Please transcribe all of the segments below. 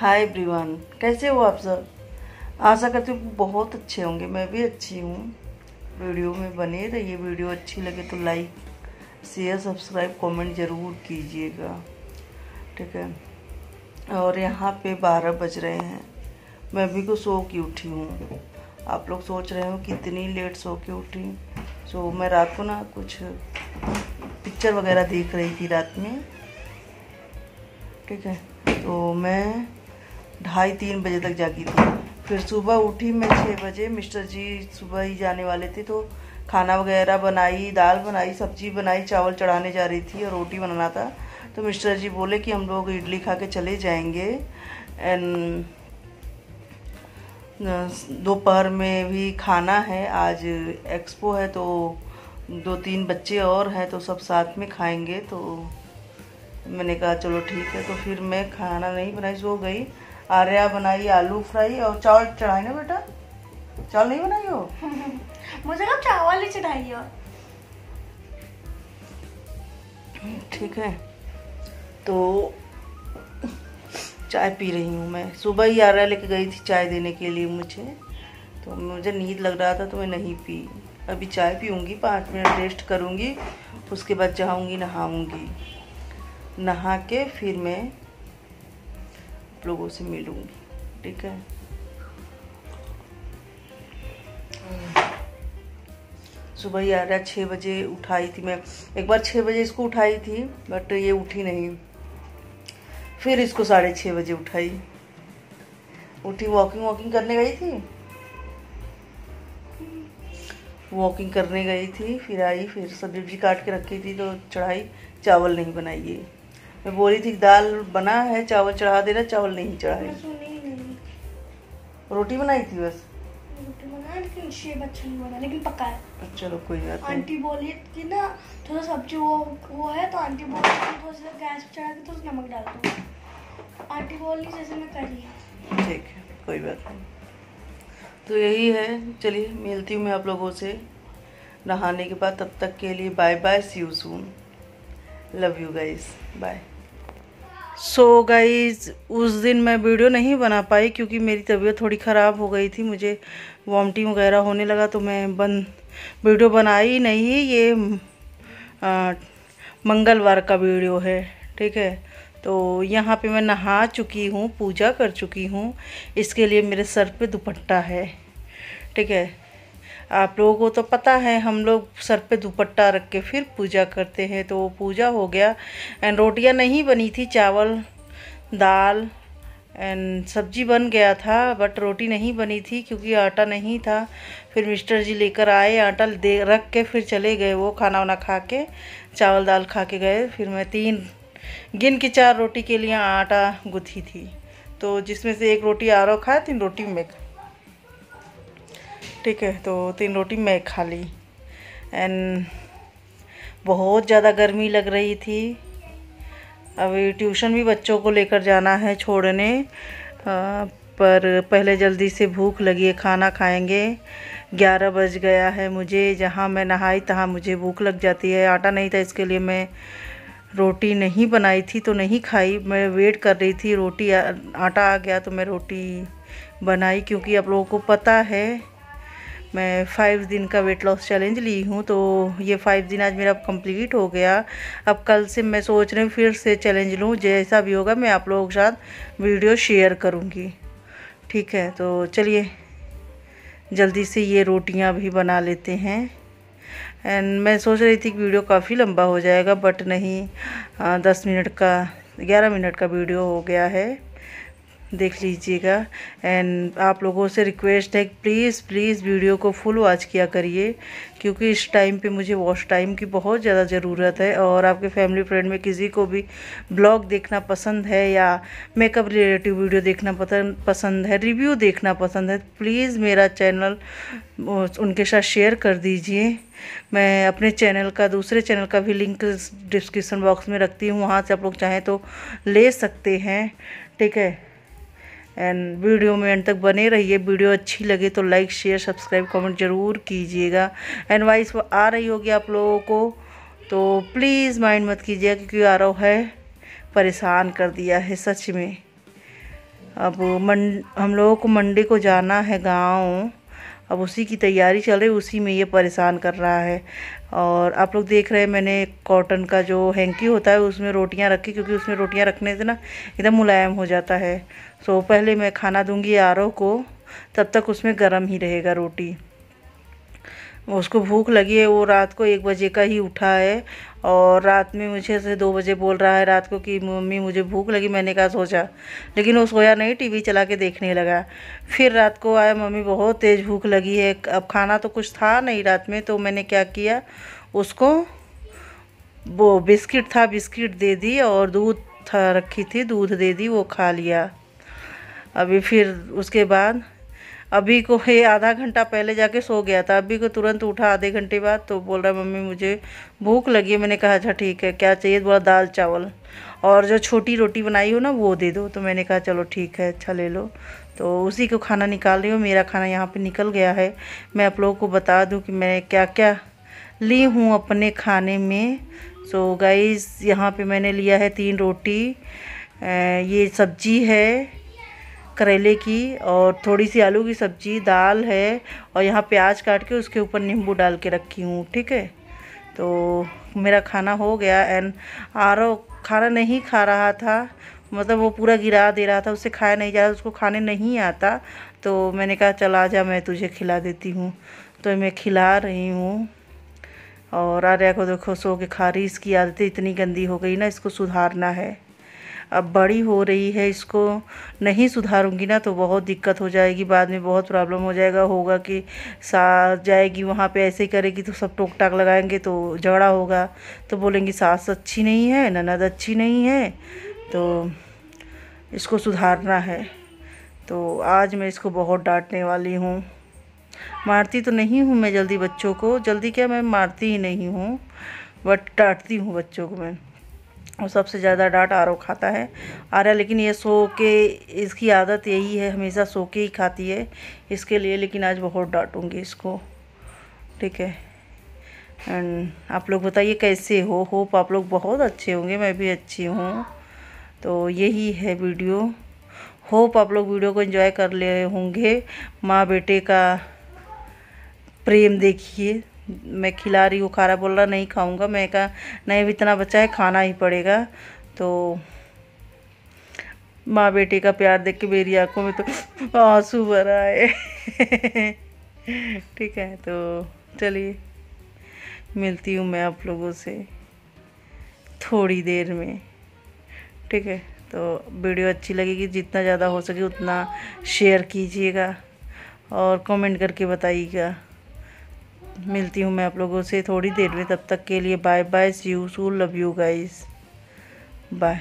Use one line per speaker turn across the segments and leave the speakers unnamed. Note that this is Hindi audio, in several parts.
हाय एवरीवन कैसे हो आप सब? आशा करती हूँ बहुत अच्छे होंगे। मैं भी अच्छी हूँ। वीडियो में बने रहिए। वीडियो अच्छी लगे तो लाइक शेयर सब्सक्राइब कमेंट ज़रूर कीजिएगा। ठीक है? और यहाँ पे बारह बज रहे हैं। मैं भी को सो के उठी हूँ। आप लोग सोच रहे हो कितनी लेट सो के उठी। सो मैं रात को ना कुछ पिक्चर वगैरह देख रही थी रात में। ठीक है? तो मैं ढाई तीन बजे तक जागी थी। फिर सुबह उठी मैं छः बजे, मिस्टर जी सुबह ही जाने वाले थे तो खाना वगैरह बनाई, दाल बनाई, सब्ज़ी बनाई, चावल चढ़ाने जा रही थी और रोटी बनाना था। तो मिस्टर जी बोले कि हम लोग इडली खा के चले जाएँगे। एंड दोपहर में भी खाना है, आज एक्सपो है तो दो तीन बच्चे और हैं तो सब साथ में खाएँगे। तो मैंने कहा, चलो ठीक है। तो फिर मैं खाना नहीं बनाई, सो गई। आर्या बनाई आलू फ्राई और चावल चढ़ाई ना बेटा? चावल नहीं बनाई हो?
मुझे कब चावल ही चढ़ाई हो।
ठीक है। तो चाय पी रही हूँ मैं। सुबह ही आर्या लेके गई थी चाय देने के लिए मुझे। तो मुझे नींद लग रहा था तो मैं नहीं पी। अभी चाय पीऊँगी पाँच मिनट रेस्ट करूँगी उसके बाद जाऊँगी नहाऊँगी। नहा के फिर मैं लोगों से मिलूँगी, ठीक है? सुबह ही आ रहा छः बजे उठाई थी मैं। एक बार छः बजे इसको उठाई थी बट ये उठी नहीं। फिर इसको साढ़े छः बजे उठाई। उठी वॉकिंग वॉकिंग करने गई थी? वॉकिंग करने गई थी, फिर आई, फिर सब्ज़ी काट के रखी थी तो चढ़ाई, चावल नहीं बनाइए मैं बोली थी दाल बना है चावल चढ़ा देना चावल नहीं चढ़ाई
मैं सुनी ही नहीं।
रोटी बनाई थी बस?
लेकिन शेब अच्छा नहीं बना लेकिन पका है।
चलो कोई बात नहीं।
आंटी बोली कि ना थोड़ा सब्ज़ी वो वो है तो आंटी बोली थोड़ा सा गैस पे चढ़ा के तो नमक डाल दो। आंटी बोली जैसे मैं करी
ठीक है कोई बात नहीं। तो यही है चलिए मिलती हूँ मैं आप लोगों से नहाने के बाद तब तक के लिए bye bye see you soon love you guys bye so so guys उस दिन मैं वीडियो नहीं बना पाई क्योंकि मेरी तबीयत थोड़ी ख़राब हो गई थी, मुझे वॉमिटिंग वगैरह होने लगा तो मैं बन वीडियो बनाई नहीं, ये मंगलवार का वीडियो है, ठीक है? तो यहाँ पे मैं नहा चुकी हूँ, पूजा कर चुकी हूँ, इसके लिए मेरे सर पे दुपट्टा है, ठीक है? आप लोगों को तो पता है, हम लोग सर पे दुपट्टा रख के फिर पूजा करते हैं तो वो पूजा हो गया। एंड रोटियाँ नहीं बनी थी, चावल, दाल एंड सब्ज़ी बन गया था बट रोटी नहीं बनी थी क्योंकि आटा नहीं था। फिर मिस्टर जी लेकर आए, आटा दे, रख के फिर चले गए, वो खाना वाना खा के, चावल, दाल खा के गए। फिर मैं तीन, गिन के चार रोटी के लिए आटा गुथी थी। तो जिसमें से एक रोटी आरो खाया तीन रोटी मैं ठीक है तो तीन रोटी मैं खा ली। एंड बहुत ज़्यादा गर्मी लग रही थी। अभी ट्यूशन भी बच्चों को लेकर जाना है छोड़ने। आ, पर पहले जल्दी से भूख लगी है खाना खाएँगे। ग्यारह बज गया है मुझे जहाँ मैं नहाई तहाँ मुझे भूख लग जाती है। आटा नहीं था इसके लिए मैं रोटी नहीं बनाई थी तो नहीं खाई। मैं वेट कर रही थी रोटी आ, आटा आ गया तो मैं रोटी बनाई क्योंकि आप लोगों को पता है मैं फाइव दिन का वेट लॉस चैलेंज ली हूँ तो ये फाइव दिन आज मेरा कंप्लीट हो गया। अब कल से मैं सोच रही हूँ फिर से चैलेंज लूँ, जैसा भी होगा मैं आप लोगों के साथ वीडियो शेयर करूँगी। ठीक है तो चलिए, जल्दी से ये रोटियाँ भी बना लेते हैं। एंड मैं सोच रही थी कि वीडियो काफ़ी लंबा हो जाएगा बट नहीं दस मिनट का, ग्यारह मिनट का वीडियो हो गया है। देख लीजिएगा। एंड आप लोगों से रिक्वेस्ट है प्लीज़ प्लीज़ वीडियो को फुल वॉच किया करिए, क्योंकि इस टाइम पे मुझे वॉच टाइम की बहुत ज़्यादा ज़रूरत है और आपके फैमिली फ्रेंड में किसी को भी ब्लॉग देखना पसंद है या मेकअप रिलेटिव वीडियो देखना पसंद है रिव्यू देखना पसंद है प्लीज़ मेरा चैनल उनके साथ शेयर कर दीजिए। मैं अपने चैनल का, दूसरे चैनल का भी लिंक डिस्क्रिप्सन बॉक्स में रखती हूँ, वहाँ से आप लोग चाहें तो ले सकते हैं। ठीक है? एंड वीडियो में एंड तक बने रहिए। वीडियो अच्छी लगे तो लाइक शेयर सब्सक्राइब कमेंट ज़रूर कीजिएगा। एंड वाइस आ रही होगी आप लोगों को तो प्लीज़ माइंड मत कीजिएगा क्योंकि आरव है। परेशान कर दिया है सच में। अब मंड, हम लोगों को मंडे को जाना है गाँव। अब उसी की तैयारी चल रही उसी में ये परेशान कर रहा है। और आप लोग देख रहे हैं, मैंने कॉटन का जो हैंकी होता है, उसमें रोटियाँ रखी, क्योंकि उसमें रोटियाँ रखने से ना एकदम मुलायम हो जाता है। सो पहले मैं खाना दूँगी आरो को, तब तक उसमें गर्म ही रहेगा रोटी। उसको भूख लगी है, वो रात को एक बजे का ही उठा है और रात में मुझे से दो बजे बोल रहा है रात को कि, मम्मी, मुझे भूख लगी। मैंने कहा, सोचा। लेकिन वो सोया नहीं, टीवी चला के देखने लगा। फिर रात को आया, मम्मी, बहुत तेज़ भूख लगी है। अब खाना तो कुछ था नहीं रात में तो मैंने क्या किया? उसको वो बिस्किट था, बिस्किट दे दी और दूध था, रखी थी, दूध दे दी, वो खा लिया। अभी फिर उसके बाद अभी को ये आधा घंटा पहले जाके सो गया था, अभी को तुरंत उठा आधे घंटे बाद तो बोल रहा है, मम्मी, मुझे भूख लगी मैंने कहा अच्छा ठीक है, क्या चाहिए? बोला, दाल, चावल। और जो छोटी रोटी बनाई हो ना, वो दे दो। तो मैंने कहा, चलो, ठीक है अच्छा ले लो। तो उसी को खाना निकाल रही हूँ। मेरा खाना यहाँ पे निकल गया है। मैं आप लोगों को बता दूँ कि मैं क्या क्या ली हूँ अपने खाने में। सो गाइस यहाँ पे मैंने लिया है तीन रोटी। ये सब्ज़ी है करेले की और थोड़ी सी आलू की सब्ज़ी, दाल है और यहाँ प्याज काट के उसके ऊपर नींबू डाल के रखी हूँ, ठीक है? तो मेरा खाना हो गया एंड आरो खाना नहीं खा रहा था मतलब वो पूरा गिरा दे रहा था उससे खाया नहीं जा रहा, उसको खाने नहीं आता तो मैंने कहा, चल आ जा, मैं तुझे खिला देती हूँ। तो मैं खिला रही हूँ और आर्या को देखो, सो के खा रही, इसकी आदतें इतनी गंदी हो गई ना, इसको सुधारना है। अब बड़ी हो रही है, इसको नहीं सुधारूँगी ना तो बहुत दिक्कत हो जाएगी, बाद में बहुत प्रॉब्लम हो जाएगा, होगा कि सा जाएगी वहाँ पे ऐसे करेगी तो सब टोक टाक लगाएँगे तो झगड़ा होगा। तो बोलेंगी, सास अच्छी नहीं है, ननद अच्छी नहीं है तो इसको सुधारना है। तो आज मैं इसको बहुत डांटने वाली हूँ। मारती तो नहीं हूँ मैं जल्दी बच्चों को, जल्दी क्या मैं मारती ही नहीं हूँ, बट डांटती हूँ बच्चों को मैं। और सबसे ज़्यादा डांट आरो खाता है आर्या लेकिन ये सो के, इसकी आदत यही है, हमेशा सो के ही खाती है इसके लिए, लेकिन आज बहुत डांटूँगी इसको। ठीक है। एंड आप लोग बताइए कैसे हो? होप आप लोग बहुत अच्छे होंगे, मैं भी अच्छी हूँ। तो यही है वीडियो। होप आप लोग वीडियो को एंजॉय कर ले होंगे। माँ बेटे का प्रेम देखिए। मैं खिला रही हूँ, खारा बोल रहा, नहीं खाऊँगा। मैं कहा, नहीं इतना बच्चा है, खाना ही पड़ेगा। तो माँ बेटे का प्यार देख के मेरी आँखों में तो आँसू भर आए ठीक है तो चलिए, मिलती हूँ मैं आप लोगों से थोड़ी देर में। ठीक है तो वीडियो अच्छी लगेगी, जितना ज़्यादा हो सके उतना शेयर कीजिएगा और कमेंट करके बताइएगा। मिलती हूँ मैं आप लोगों से थोड़ी देर में, तब तक के लिए bye bye see you soon love you guys bye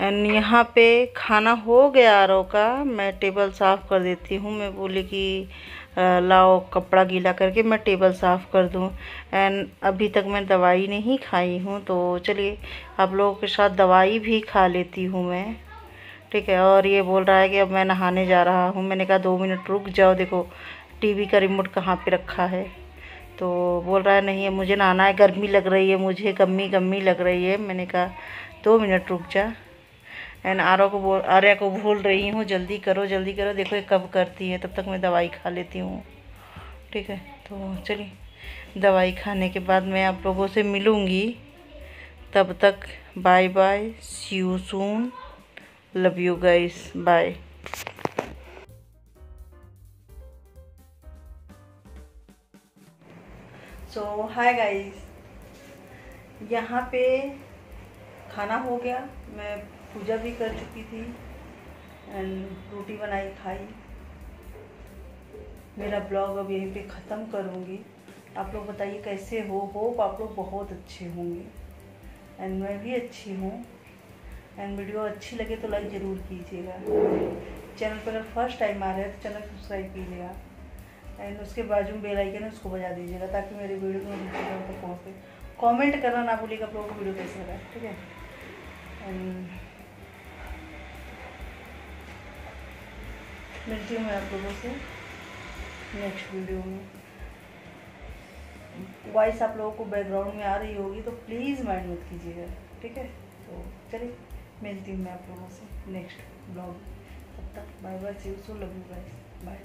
and यहाँ पे खाना हो गया आरो का। मैं टेबल साफ़ कर देती हूँ। मैं बोली कि लाओ कपड़ा गीला करके मैं टेबल साफ़ कर दूँ। एंड अभी तक मैं दवाई नहीं खाई हूँ तो चलिए आप लोगों के साथ दवाई भी खा लेती हूँ मैं। ठीक है, और ये बोल रहा है कि अब मैं नहाने जा रहा हूँ। मैंने कहा, दो मिनट रुक जाओ, देखो टीवी का रिमोट कहाँ पे रखा है? तो बोल रहा है, नहीं मुझे नहाना है, गर्मी लग रही है मुझे गम्मी गम्मी लग रही है। मैंने कहा, दो मिनट रुक जा। एंड आरो को बोल, आर्या को भूल रही हूँ, जल्दी करो जल्दी करो। देखो ये कब करती है, तब तक मैं दवाई खा लेती हूँ। ठीक है? तो चलिए, दवाई खाने के बाद मैं आप लोगों से मिलूँगी। तब तक bye bye see you soon love you guys bye so hi guys यहाँ पे खाना हो गया। मैं पूजा भी कर चुकी थी एंड रोटी बनाई खाई। मेरा ब्लॉग अब यहीं पे ख़त्म करूँगी। आप लोग बताइए कैसे हो? होप आप लोग बहुत अच्छे होंगे। एंड मैं भी अच्छी हूँ। एंड वीडियो अच्छी लगे तो लाइक ज़रूर कीजिएगा। चैनल पर अगर फ़र्स्ट टाइम आ रहे हैं तो चैनल सब्सक्राइब कीजिएगा। एंड उसके बाजू में बेल आइकन है, उसको बजा दीजिएगा ताकि मेरे वीडियो नोटिफिकेशन तक पहुँचे। कमेंट करना ना भूलिएगा आप लोगों को वीडियो कैसे लगा, ठीक है? एंड मिलती हूँ मैं आप लोगों से नेक्स्ट वीडियो में। वॉइस आप लोगों को बैकग्राउंड में आ रही होगी तो प्लीज़ माइंड मत कीजिएगा, ठीक है? तो चलिए, मिलती हूँ मैं आप लोगों से नेक्स्ट ब्लॉग तब तक bye bye see soon love you guys bye